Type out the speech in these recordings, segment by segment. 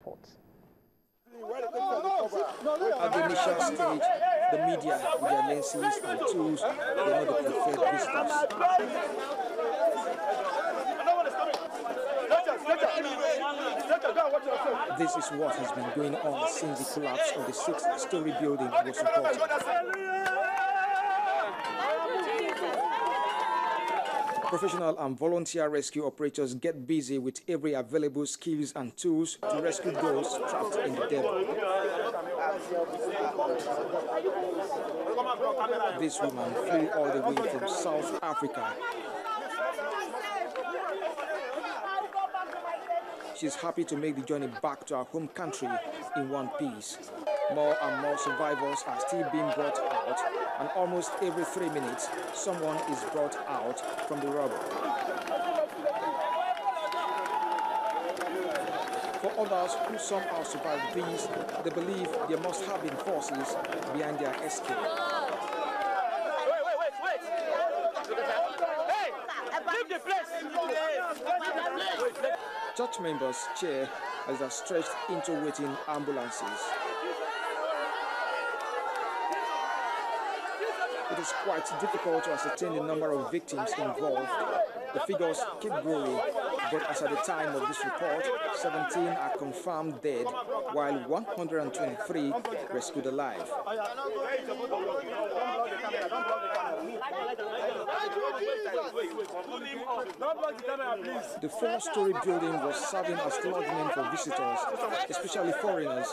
At the initial stage, the media, with their lenses and tools, were not the preferred visitors. This is what has been going on since the collapse of the six-story building was reported. Professional and volunteer rescue operators get busy with every available skills and tools to rescue those trapped in the debris. This woman flew all the way from South Africa. She's happy to make the journey back to her home country in one piece. More and more survivors are still being brought out, and almost every three minutes, someone is brought out from the rubble. For others who somehow survived these, they believe there must have been forces behind their escape. Wait, wait, wait, wait! Hey! Leave the place! Church members cheer as they are stretched into waiting ambulances. It is quite difficult to ascertain the number of victims involved. The figures keep growing, but as at the time of this report, 17 are confirmed dead, while 123 rescued alive. The four-story building was serving as lodgement for visitors, especially foreigners.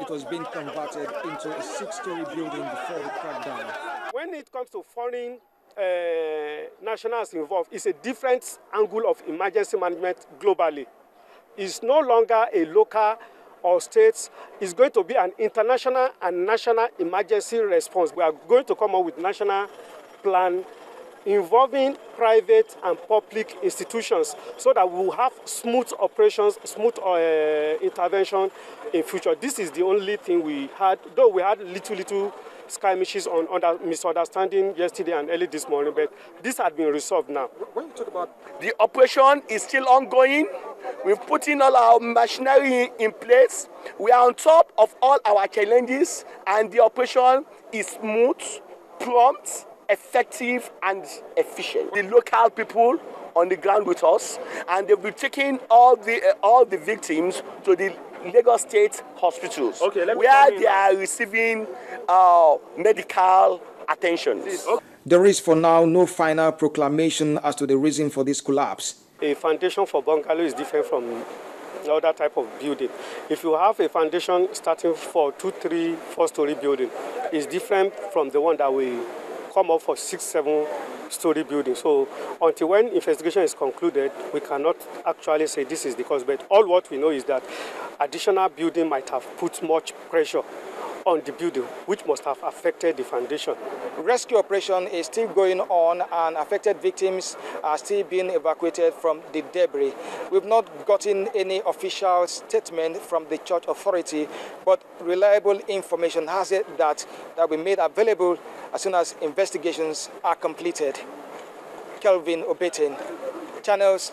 It was being converted into a six-story building before the crackdown. It comes to foreign uh, nationals involved, it's a different angle of emergency management globally. It's no longer a local or states It's going to be an international and national emergency response. We are going to come up with national plan involving private and public institutions so that we will have smooth operations, smooth uh, intervention in future. This is the only thing we had, though we had little, little skirmishes on under misunderstanding yesterday and early this morning, but this had been resolved now. When you talk about the operation is still ongoing, we've put in all our machinery in place. We are on top of all our challenges, and the operation is smooth, prompt, effective, and efficient. The local people on the ground with us, and they've been taking all the uh, all the victims to the Lagos State hospitals, Okay, let me where come in they are receiving uh, medical attention. There is for now no final proclamation as to the reason for this collapse. A foundation for bungalow is different from other type of building. If you have a foundation starting for two, three, four-story building, it's different from the one that we come up for six, seven story building. So until when investigation is concluded, we cannot actually say this is the cause. But all what we know is that additional building might have put much pressure on the building, which must have affected the foundation. Rescue operation is still going on and affected victims are still being evacuated from the debris. We've not gotten any official statement from the church authority, but reliable information has it that that be made available as soon as investigations are completed. Kelvin Obetin, Channels